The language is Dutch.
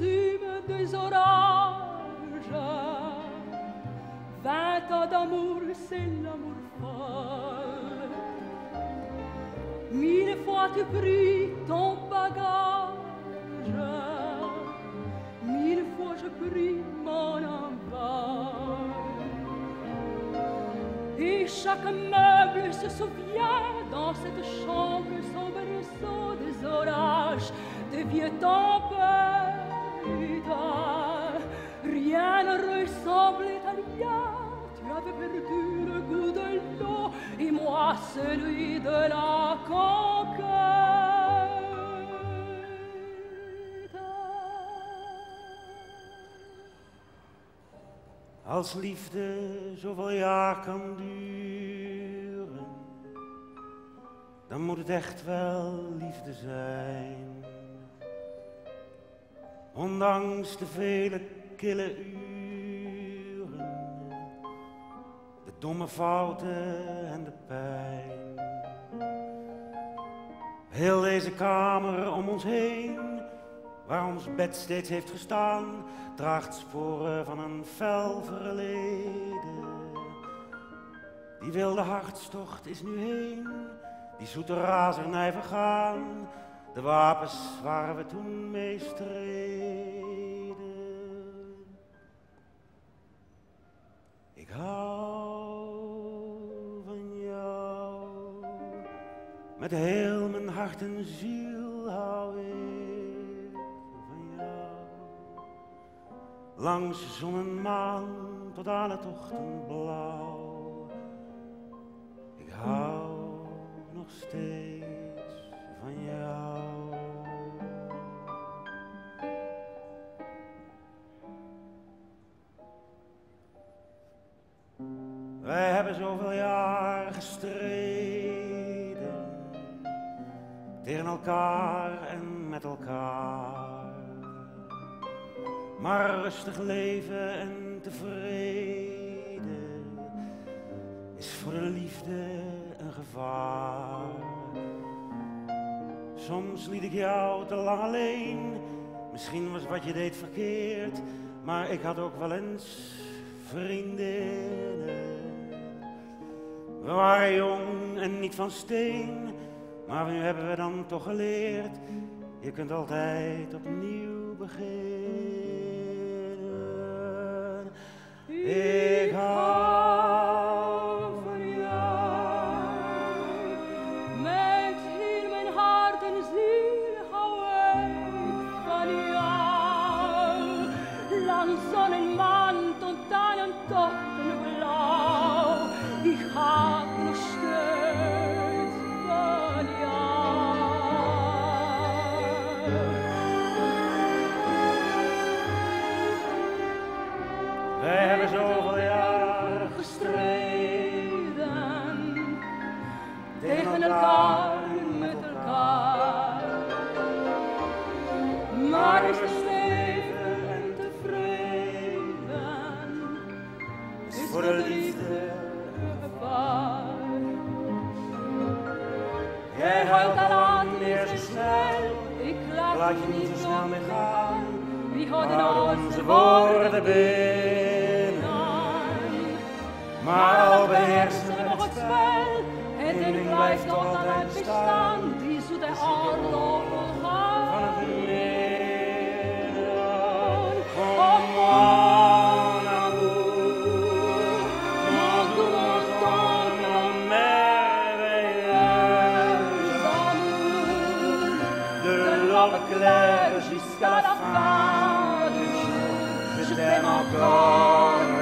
humes des orages. Vingt ans d'amour, c'est l'amour folle. Mille fois tu pris ton bagage, mille fois je pris mon envol. Et chaque meuble se souvient dans cette chambre orages, vieux tempêtes. Rien ne ressemblait à rien. Tu avais perdu le goût de l'eau et moi celui de la conquête. Als liefde zoveel jaar kan duren, dan moet het echt wel liefde zijn. Ondanks de vele kille uren, de domme fouten en de pijn. Heel deze kamer om ons heen, waar ons bed steeds heeft gestaan, draagt sporen van een fel verleden. Die wilde hartstocht is nu heen, die zoete razernij vergaan. De wapens waar we toen mee streden. Ik hou van jou, met heel mijn hart en ziel hou ik van jou. Langs zon en maan tot aan het ochtendblauw. Ik hou nog steeds van jou. Wij hebben zoveel jaar gestreden tegen elkaar en met elkaar. Maar rustig leven en tevreden is voor de liefde een gevaar. Soms liet ik jou te lang alleen. Misschien was wat je deed verkeerd, maar ik had ook wel eens vriendinnen. We waren jong en niet van steen, maar nu hebben we dan toch geleerd. Je kunt altijd opnieuw beginnen. Ik hou zo snel, Ik laat, laat je niet zo snel meer gaan. Wie houden Houd onze woorden binnen. Maar al beheersen we het spel. Het ding blijft altijd bestaan. Die zoete oorlog dans le clair jusqu'à la fin du jour. Je t'aime encore.